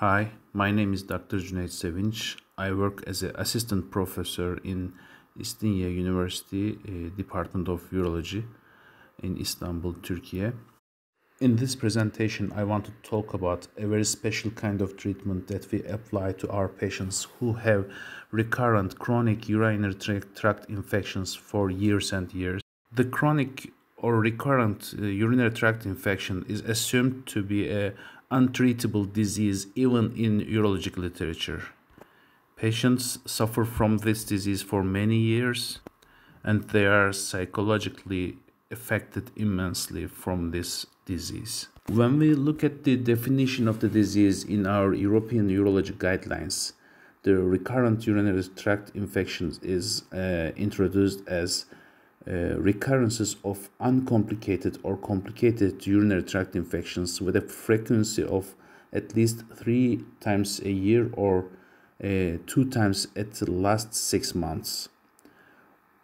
Hi, my name is Dr. Cüneyd Sevinç. I work as an assistant professor in İstinye University uh, Department of Urology in Istanbul, Turkey. In this presentation, I want to talk about a very special kind of treatment that we apply to our patients who have recurrent chronic urinary tract infections for years and years. The chronic or recurrent uh, urinary tract infection is assumed to be a untreatable disease even in urologic literature. Patients suffer from this disease for many years and they are psychologically affected immensely from this disease. When we look at the definition of the disease in our European urology guidelines, the recurrent urinary tract infections is uh, introduced as uh, recurrences of uncomplicated or complicated urinary tract infections with a frequency of at least three times a year or uh, two times at the last six months.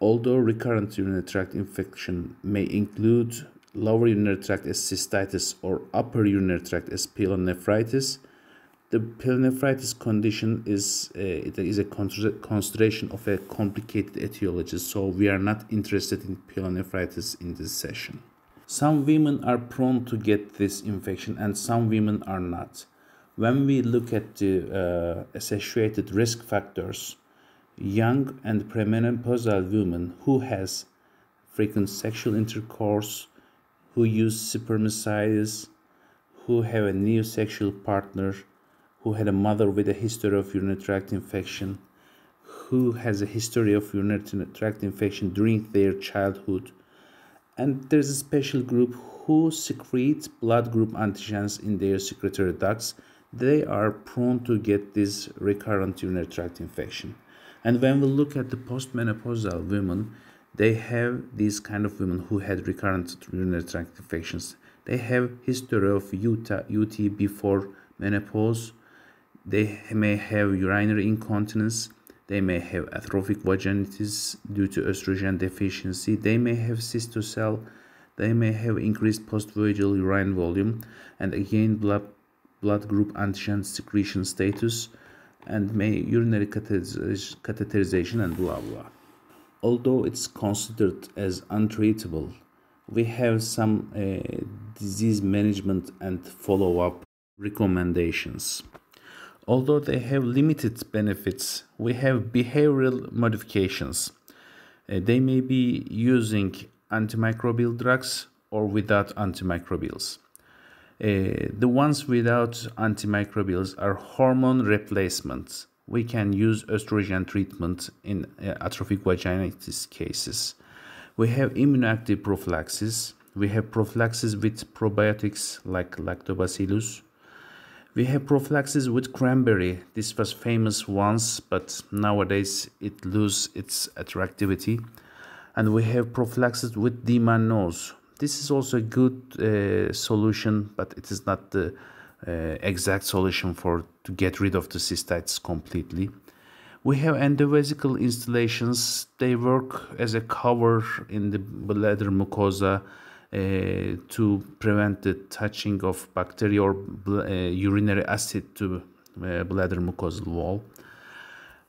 Although recurrent urinary tract infection may include lower urinary tract as cystitis or upper urinary tract as pyelonephritis, the pyelonephritis condition is uh, it is a consideration of a complicated etiology, so we are not interested in pyelonephritis in this session. Some women are prone to get this infection and some women are not. When we look at the uh, associated risk factors, young and premenopausal women who has frequent sexual intercourse, who use spermicides, who have a new sexual partner, who had a mother with a history of urinary tract infection, who has a history of urinary tract infection during their childhood. And there's a special group who secrete blood group antigens in their secretory ducts. They are prone to get this recurrent urinary tract infection. And when we look at the postmenopausal women, they have these kind of women who had recurrent urinary tract infections. They have history of UTA, UT before menopause they may have urinary incontinence. They may have atrophic vaginitis due to estrogen deficiency. They may have cystocele. They may have increased postvagal urine volume and again blood, blood group antigen secretion status and may urinary catheterization and blah blah. Although it's considered as untreatable, we have some uh, disease management and follow-up recommendations. Although they have limited benefits, we have behavioral modifications. Uh, they may be using antimicrobial drugs or without antimicrobials. Uh, the ones without antimicrobials are hormone replacements. We can use estrogen treatment in uh, atrophic vaginitis cases. We have immunoactive prophylaxis. We have prophylaxis with probiotics like lactobacillus, we have prophylaxis with cranberry. This was famous once, but nowadays it loses its attractivity. And we have prophylaxis with D-mannose. This is also a good uh, solution, but it is not the uh, exact solution for to get rid of the cystites completely. We have endovesical instillations. They work as a cover in the bladder mucosa to prevent the touching of bacteria or uh, urinary acid to uh, bladder mucosal wall.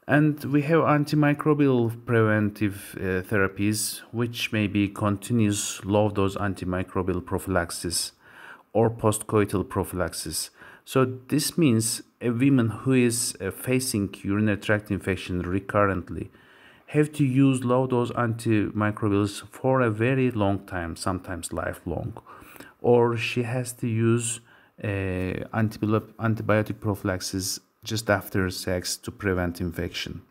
And we have antimicrobial preventive uh, therapies, which may be continuous low dose antimicrobial prophylaxis or postcoital prophylaxis. So, this means a woman who is uh, facing urinary tract infection recurrently have to use low dose antimicrobials for a very long time, sometimes lifelong, or she has to use uh, antibiotic prophylaxis just after sex to prevent infection.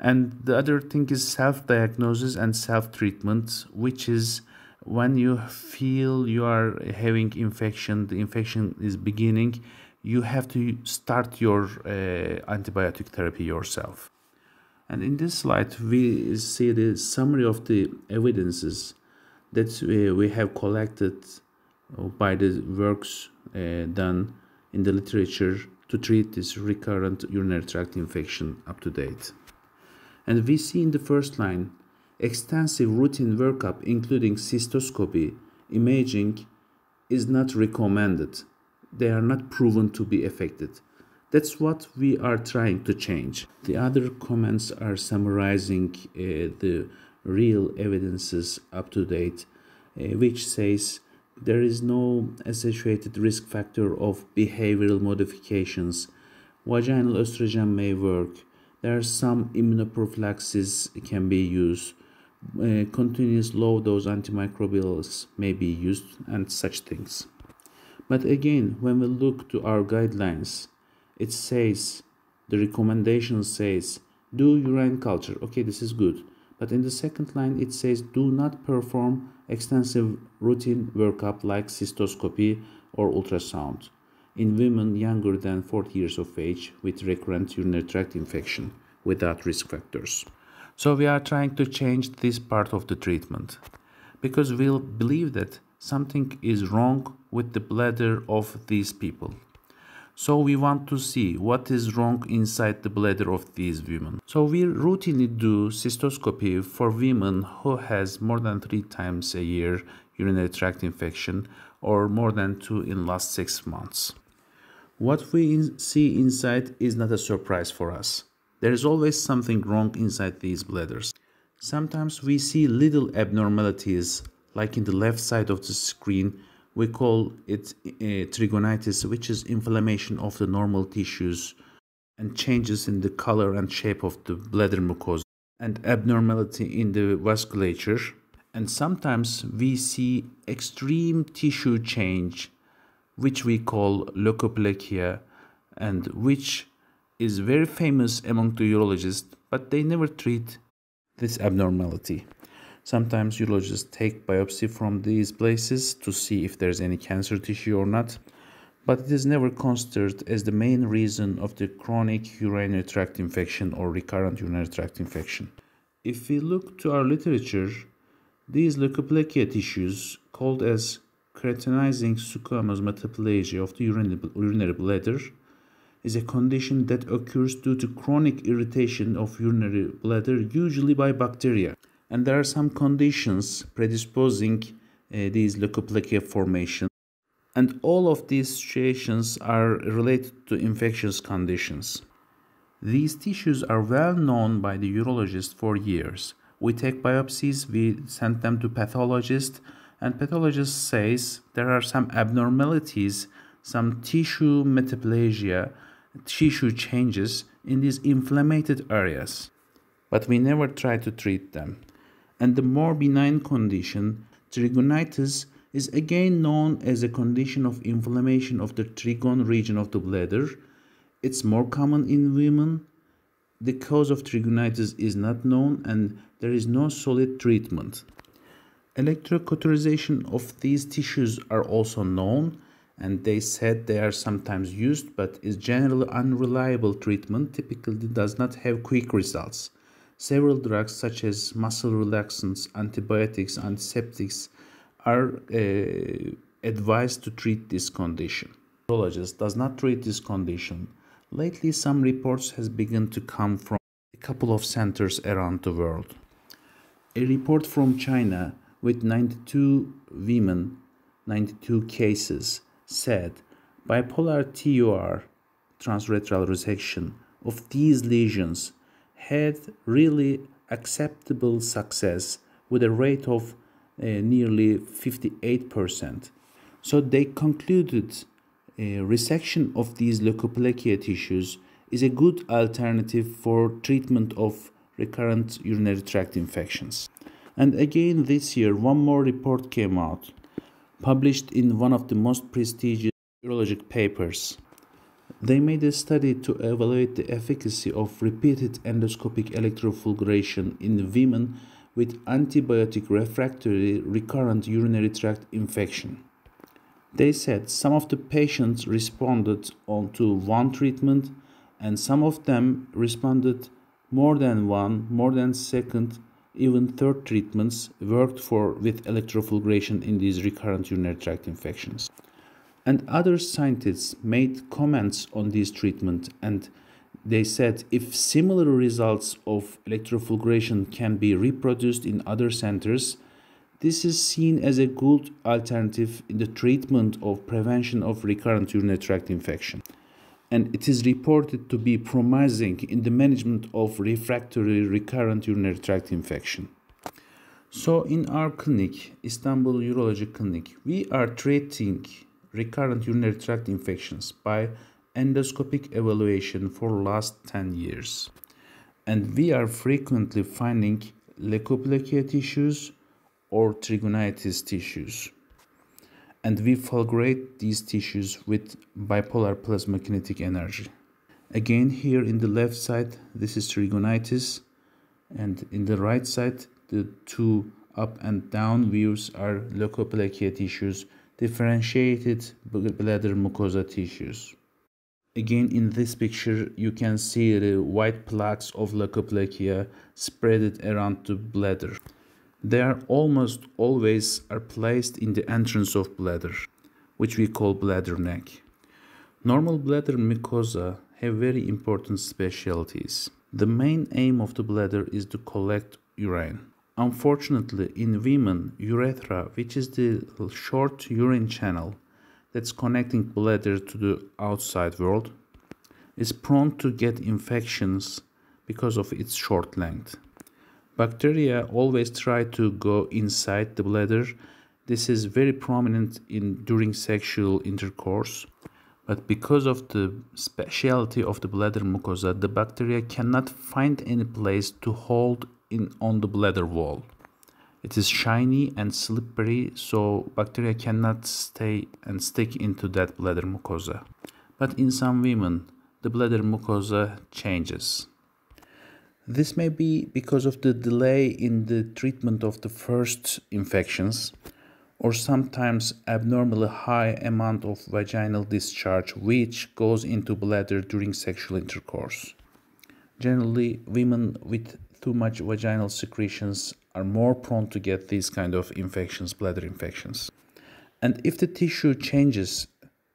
And the other thing is self diagnosis and self treatment, which is when you feel you are having infection, the infection is beginning, you have to start your uh, antibiotic therapy yourself. And in this slide, we see the summary of the evidences that we have collected uh, by the works uh, done in the literature to treat this recurrent urinary tract infection up to date. And we see in the first line extensive routine workup, including cystoscopy, imaging, is not recommended. They are not proven to be effective. That's what we are trying to change. The other comments are summarizing uh, the real evidences up to date, uh, which says there is no associated risk factor of behavioral modifications. Vaginal estrogen may work. There are some immunoprophylaxis can be used. Uh, continuous low dose antimicrobials may be used and such things. But again, when we look to our guidelines, it says the recommendation says do urine culture. Okay this is good. But in the second line it says do not perform extensive routine workup like cystoscopy or ultrasound in women younger than 40 years of age with recurrent urinary tract infection without risk factors. So we are trying to change this part of the treatment because we believe that something is wrong with the bladder of these people so we want to see what is wrong inside the bladder of these women. So we routinely do cystoscopy for women who has more than three times a year urinary tract infection or more than two in last six months. What we in see inside is not a surprise for us. There is always something wrong inside these bladders. Sometimes we see little abnormalities like in the left side of the screen we call it uh, trigonitis, which is inflammation of the normal tissues and changes in the color and shape of the bladder mucosa and abnormality in the vasculature. And sometimes we see extreme tissue change, which we call leukoplakia, and which is very famous among the urologists, but they never treat this abnormality. Sometimes urologists take biopsy from these places to see if there's any cancer tissue or not, but it is never considered as the main reason of the chronic urinary tract infection or recurrent urinary tract infection. If we look to our literature, these leukoplakia tissues, called as keratinizing squamous metaplasia of the urinary bladder, is a condition that occurs due to chronic irritation of urinary bladder, usually by bacteria and there are some conditions predisposing uh, these leukoplakia formation and all of these situations are related to infectious conditions. These tissues are well known by the urologist for years. We take biopsies, we send them to pathologist, and pathologist says there are some abnormalities, some tissue metaplasia, tissue changes in these inflamed areas. But we never try to treat them and the more benign condition, trigonitis, is again known as a condition of inflammation of the trigone region of the bladder. It's more common in women. The cause of trigonitis is not known and there is no solid treatment. Electrocauterization of these tissues are also known and they said they are sometimes used but is generally unreliable treatment typically does not have quick results Several drugs such as muscle relaxants, antibiotics, antiseptics are uh, advised to treat this condition. Urologist does not treat this condition. Lately, some reports has begun to come from a couple of centers around the world. A report from China with 92 women, 92 cases, said bipolar TUR, transurethral resection, of these lesions had really acceptable success with a rate of uh, nearly 58%. So they concluded a resection of these leukoplakia tissues is a good alternative for treatment of recurrent urinary tract infections. And again this year one more report came out published in one of the most prestigious urologic papers they made a study to evaluate the efficacy of repeated endoscopic electrofulguration in women with antibiotic refractory recurrent urinary tract infection. They said some of the patients responded on to one treatment and some of them responded more than one, more than second, even third treatments worked for with electrofulguration in these recurrent urinary tract infections and other scientists made comments on this treatment and they said if similar results of electrofulguration can be reproduced in other centers this is seen as a good alternative in the treatment of prevention of recurrent urinary tract infection and it is reported to be promising in the management of refractory recurrent urinary tract infection. So, in our clinic, Istanbul Urology Clinic, we are treating recurrent urinary tract infections by endoscopic evaluation for last 10 years. And we are frequently finding leukoplakia tissues or trigonitis tissues. And we fulgurate these tissues with bipolar plasmakinetic energy. Again, here in the left side, this is trigonitis, and in the right side, the two up and down views are leukoplakia tissues, differentiated bladder mucosa tissues. Again, in this picture, you can see the white plaques of leukoplakia spread around the bladder. They are almost always are placed in the entrance of bladder, which we call bladder neck. Normal bladder mucosa have very important specialties. The main aim of the bladder is to collect urine. Unfortunately, in women, urethra, which is the short urine channel that's connecting bladder to the outside world, is prone to get infections because of its short length. Bacteria always try to go inside the bladder. This is very prominent in during sexual intercourse. But because of the speciality of the bladder mucosa, the bacteria cannot find any place to hold in on the bladder wall. It is shiny and slippery, so bacteria cannot stay and stick into that bladder mucosa. But in some women, the bladder mucosa changes. This may be because of the delay in the treatment of the first infections or sometimes abnormally high amount of vaginal discharge which goes into bladder during sexual intercourse. Generally, women with too much vaginal secretions are more prone to get these kind of infections, bladder infections. And if the tissue changes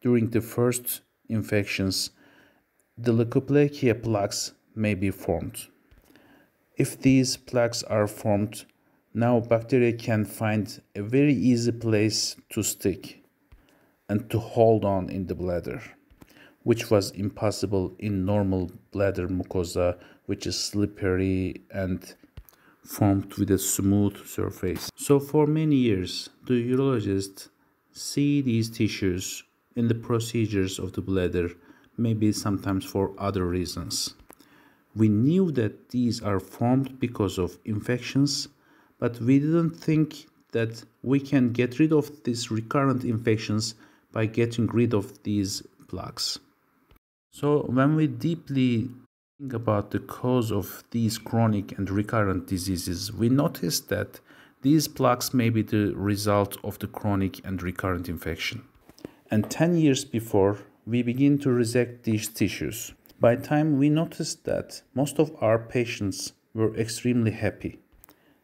during the first infections, the leukoplakia plaques may be formed. If these plaques are formed, now bacteria can find a very easy place to stick and to hold on in the bladder, which was impossible in normal bladder mucosa, which is slippery and formed with a smooth surface. So for many years, the urologists see these tissues in the procedures of the bladder, maybe sometimes for other reasons. We knew that these are formed because of infections, but we didn't think that we can get rid of these recurrent infections by getting rid of these plaques. So when we deeply think about the cause of these chronic and recurrent diseases, we notice that these plaques may be the result of the chronic and recurrent infection. And 10 years before, we begin to resect these tissues. By time we noticed that most of our patients were extremely happy.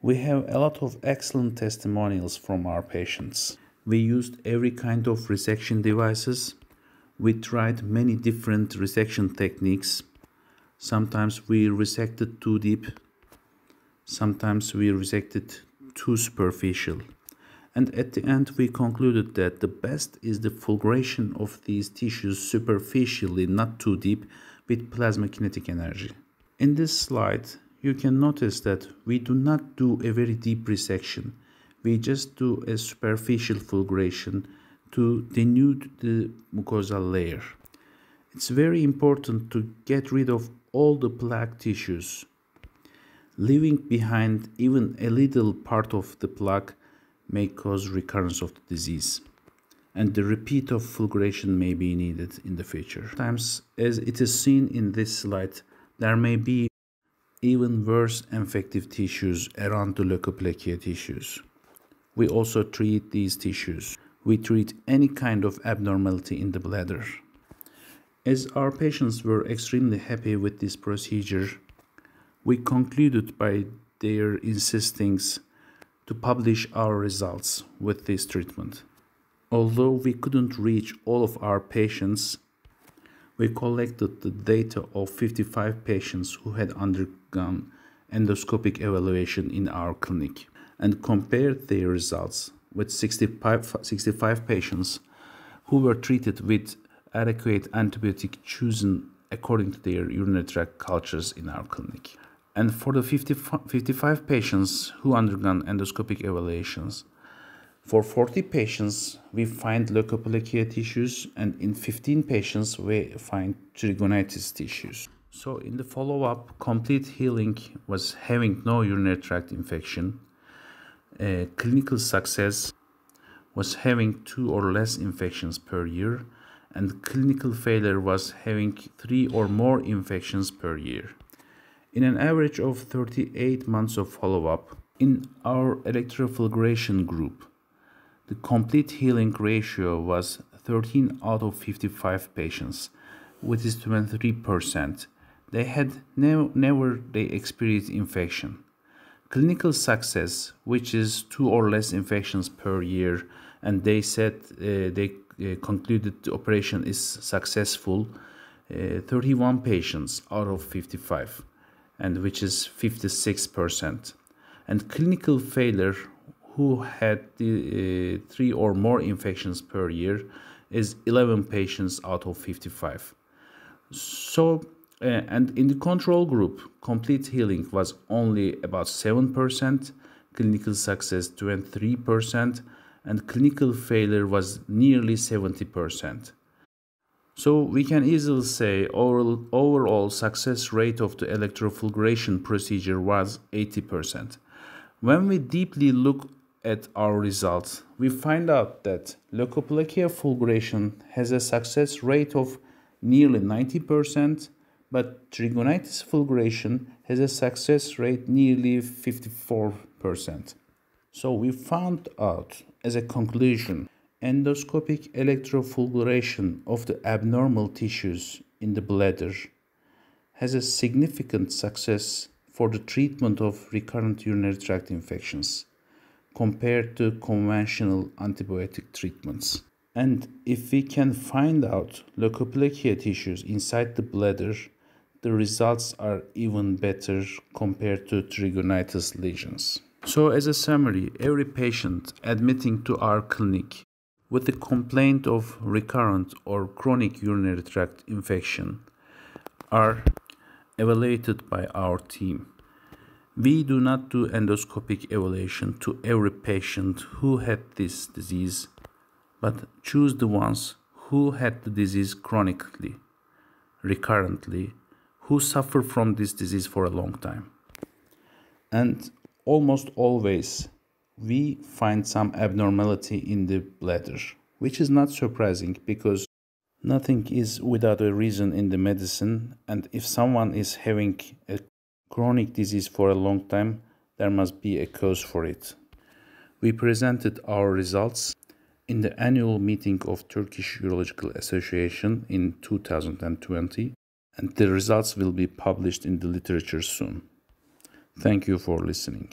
We have a lot of excellent testimonials from our patients. We used every kind of resection devices. We tried many different resection techniques. Sometimes we resected too deep. Sometimes we resected too superficial. And at the end, we concluded that the best is the fulguration of these tissues superficially, not too deep, with plasma kinetic energy. In this slide, you can notice that we do not do a very deep resection. We just do a superficial fulguration to denude the mucosal layer. It's very important to get rid of all the plaque tissues. Leaving behind even a little part of the plaque may cause recurrence of the disease and the repeat of fulguration may be needed in the future. Sometimes, as it is seen in this slide, there may be even worse infective tissues around the leukoplakia tissues. We also treat these tissues. We treat any kind of abnormality in the bladder. As our patients were extremely happy with this procedure, we concluded by their insistings to publish our results with this treatment. Although we couldn't reach all of our patients, we collected the data of 55 patients who had undergone endoscopic evaluation in our clinic and compared their results with 65, 65 patients who were treated with adequate antibiotic chosen according to their urinary tract cultures in our clinic. And for the 50, 55 patients who undergone endoscopic evaluations, for 40 patients, we find leukoplakia tissues, and in 15 patients, we find trigonitis tissues. So, in the follow up, complete healing was having no urinary tract infection. Clinical success was having two or less infections per year, and clinical failure was having three or more infections per year. In an average of 38 months of follow up, in our electrofulguration group, the complete healing ratio was 13 out of 55 patients, which is 23%. They had ne- never they experienced infection. Clinical success, which is two or less infections per year, and they said uh, they uh, concluded the operation is successful. Uh, 31 patients out of 55, and which is 56%. And clinical failure who had the, uh, three or more infections per year is 11 patients out of 55. So, uh, and in the control group, complete healing was only about 7%, clinical success 23%, and clinical failure was nearly 70%. So we can easily say overall, overall success rate of the electrofulguration procedure was 80%. When we deeply look at our results, we find out that leukoplakia fulguration has a success rate of nearly 90%, but trigonitis fulguration has a success rate nearly 54%. So we found out as a conclusion endoscopic electrofulguration of the abnormal tissues in the bladder has a significant success for the treatment of recurrent urinary tract infections compared to conventional antibiotic treatments. And if we can find out leukoplakia tissues inside the bladder, the results are even better compared to trigonitis lesions. So, as a summary, every patient admitting to our clinic with a complaint of recurrent or chronic urinary tract infection are evaluated by our team. We do not do endoscopic evaluation to every patient who had this disease, but choose the ones who had the disease chronically, recurrently, who suffer from this disease for a long time. And almost always we find some abnormality in the bladder, which is not surprising because nothing is without a reason in the medicine. And if someone is having a chronic disease for a long time, there must be a cause for it. We presented our results in the annual meeting of Turkish Urological Association in 2020 and the results will be published in the literature soon. Thank you for listening.